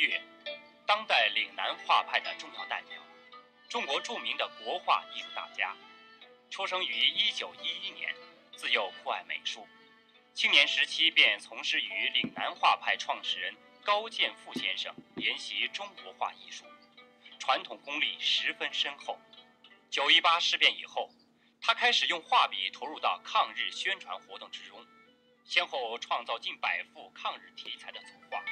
岳，当代岭南画派的重要代表，中国著名的国画艺术大家。出生于1911年，自幼酷爱美术，青年时期便从事于岭南画派创始人高剑父先生研习中国画艺术，传统功力十分深厚。九一八事变以后，他开始用画笔投入到抗日宣传活动之中，先后创造近百幅抗日题材的组画。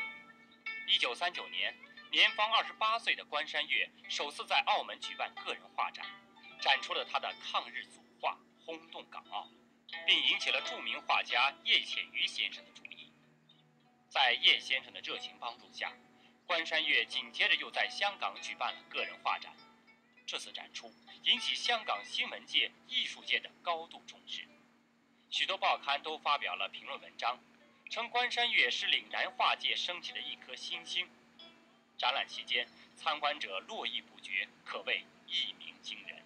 1939年，年方28岁的关山月首次在澳门举办个人画展。展出了他的抗日组画，轰动港澳，并引起了著名画家叶浅予先生的注意。在叶先生的热情帮助下，关山月紧接着又在香港举办了个人画展。这次展出引起香港新闻界、艺术界的高度重视，许多报刊都发表了评论文章，称关山月是岭南画界升起的一颗新星。展览期间，参观者络绎不绝，可谓一鸣惊人。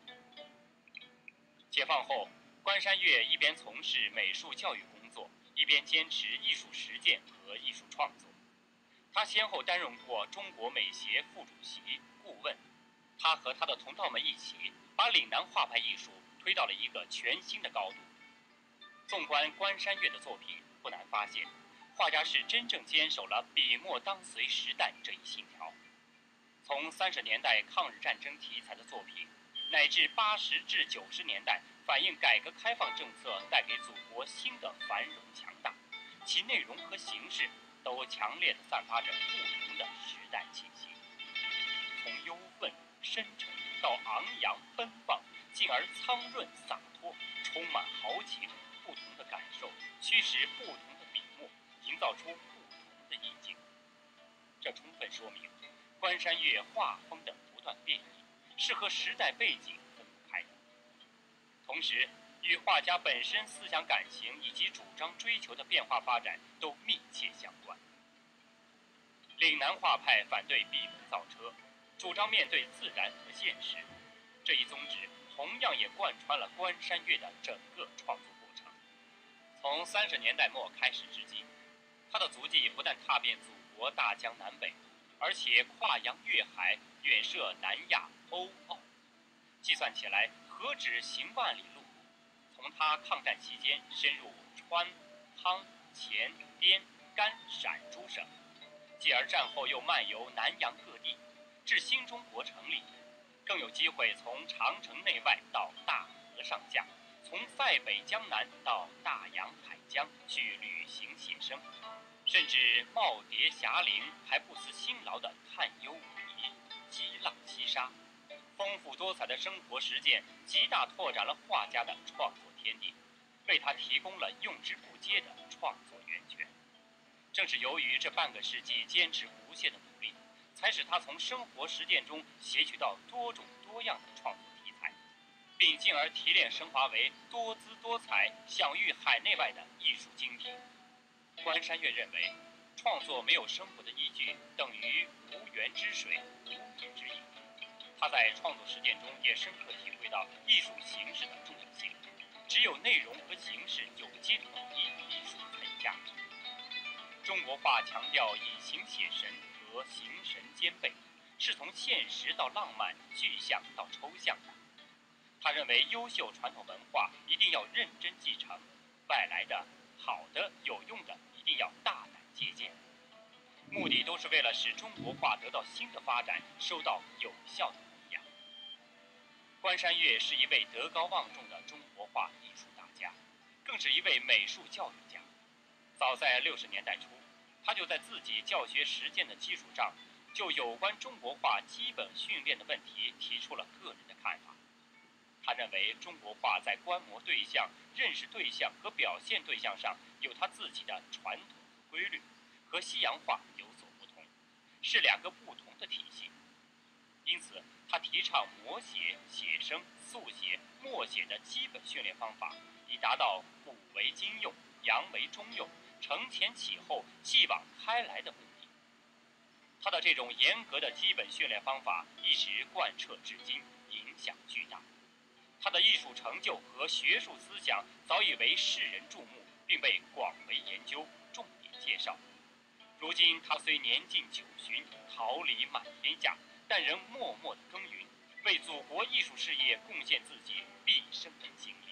解放后，关山月一边从事美术教育工作，一边坚持艺术实践和艺术创作。他先后担任过中国美协副主席、顾问。他和他的同道们一起，把岭南画派艺术推到了一个全新的高度。纵观关山月的作品，不难发现，画家是真正坚守了“笔墨当随时代”这一信条。从三十年代抗日战争题材的作品。乃至八十至九十年代，反映改革开放政策带给祖国新的繁荣强大，其内容和形式都强烈的散发着不同的时代气息。从忧愤深沉到昂扬奔放，进而苍润洒脱，充满豪情，不同的感受驱使不同，造出不同的意境。这充分说明关山月画风的不断变异。是和时代背景分不开的，同时与画家本身思想感情以及主张追求的变化发展都密切相关。岭南画派反对闭门造车，主张面对自然和现实，这一宗旨同样也贯穿了关山月的整个创作过程。从三十年代末开始至今，他的足迹不但踏遍祖国大江南北，而且跨洋越海，远涉南亚。欧澳，计算起来何止行万里路？从他抗战期间深入川、汤、黔、滇、甘、陕诸省，继而战后又漫游南洋各地，至新中国成立，更有机会从长城内外到大河上下，从塞北江南到大洋海疆去旅行写生，甚至耄耋霞陵，还不辞辛劳的探幽移、激浪西沙。丰富多彩的生活实践，极大拓展了画家的创作天地，为他提供了用之不竭的创作源泉。正是由于这半个世纪坚持不懈的努力，才使他从生活实践中撷取到多种多样的创作题材，并进而提炼升华为多姿多彩、享誉海内外的艺术精品。关山月认为，创作没有生活的依据，等于无源之水，无品之饮。他在创作实践中也深刻体会到艺术形式的重要性。只有内容和形式有机统一，艺术才有价值。中国画强调以形写神和形神兼备，是从现实到浪漫、具象到抽象的。他认为，优秀传统文化一定要认真继承，外来的、好的、有用的一定要大胆借鉴，目的都是为了使中国画得到新的发展，收到有效的。关山月是一位德高望重的中国画艺术大家，更是一位美术教育家。早在六十年代初，他就在自己教学实践的基础上，就有关中国画基本训练的问题提出了个人的看法。他认为中国画在观摩对象、认识对象和表现对象上有他自己的传统和规律，和西洋画有所不同，是两个不同的体系。因此，他提倡摹写、写生、速写、默写的基本训练方法，以达到古为今用、洋为中用、承前启后、继往开来的目的。他的这种严格的基本训练方法一直贯彻至今，影响巨大。他的艺术成就和学术思想早已为世人注目，并被广为研究、重点介绍。如今，他虽年近九旬，桃李满天下，但仍默默的耕耘，为祖国艺术事业贡献自己毕生的精力。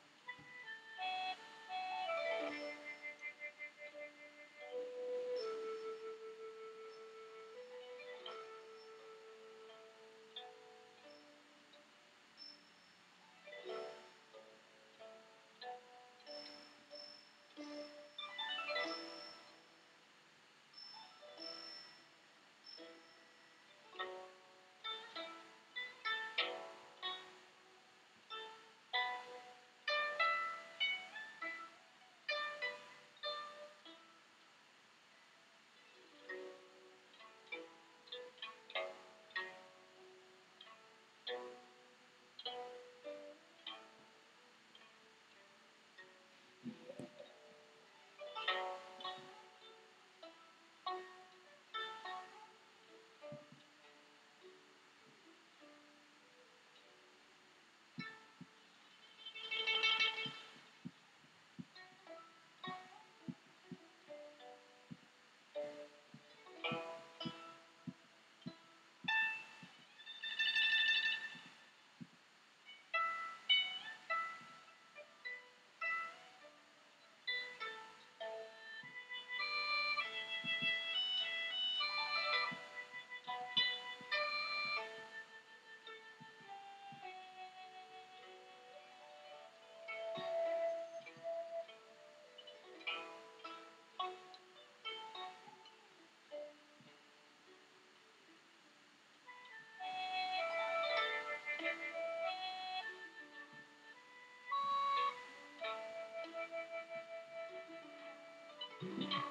Yeah.